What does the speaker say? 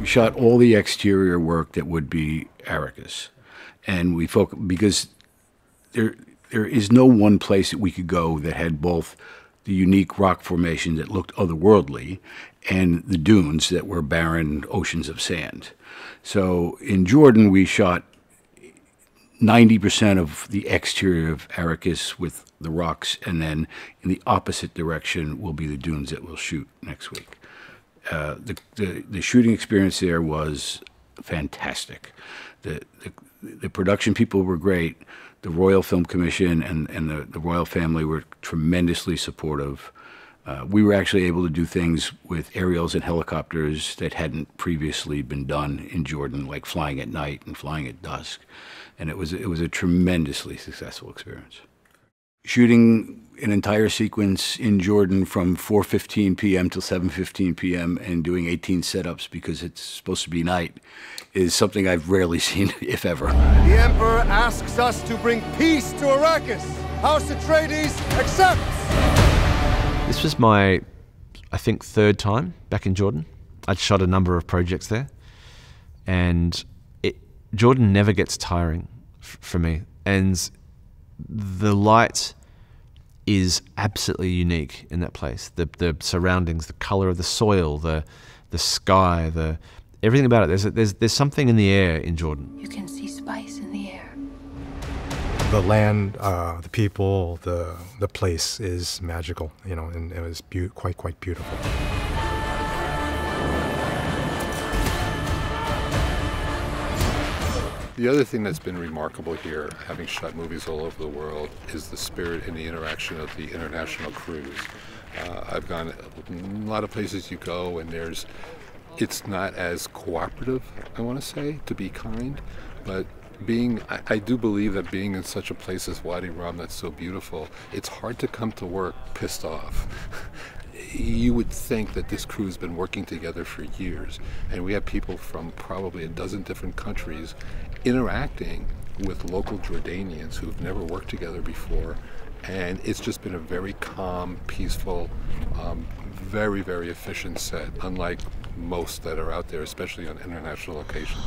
We shot all the exterior work that would be Arrakis, and we focus because there there is no one place that we could go that had both the unique rock formation that looked otherworldly and the dunes that were barren oceans of sand. So in Jordan, we shot 90% of the exterior of Arrakis with the rocks, and then in the opposite direction will be the dunes that we'll shoot next week. Uh, the, the, the shooting experience there was fantastic. The, the, the production people were great. The Royal Film Commission and, and the, the royal family were tremendously supportive. Uh, we were actually able to do things with aerials and helicopters that hadn't previously been done in Jordan, like flying at night and flying at dusk, and it was it was a tremendously successful experience. Shooting an entire sequence in Jordan from 4:15 p.m. till 7:15 p.m. and doing 18 setups because it's supposed to be night is something I've rarely seen, if ever. The Emperor asks us to bring peace to Arrakis. House Atreides accepts. This was my, I think, third time back in Jordan. I'd shot a number of projects there, and it, Jordan never gets tiring f- for me. And the light is absolutely unique in that place. The the surroundings, the color of the soil, the the sky, the everything about it. There's a, there's there's something in the air in Jordan. You can see spice in the air. The land, uh, the people, the the place is magical, you know, and it was be- quite quite beautiful. The other thing that's been remarkable here, having shot movies all over the world, is the spirit and the interaction of the international crews. Uh, I've gone a lot of places you go, and there's, it's not as cooperative, I want to say, to be kind, but being, I, I do believe that being in such a place as Wadi Rum that's so beautiful, it's hard to come to work pissed off. you would think that this crew has been working together for years, and we have people from probably a dozen different countries interacting with local Jordanians who've never worked together before, and it's just been a very calm, peaceful, um, very, very efficient set, unlike most that are out there, especially on international locations.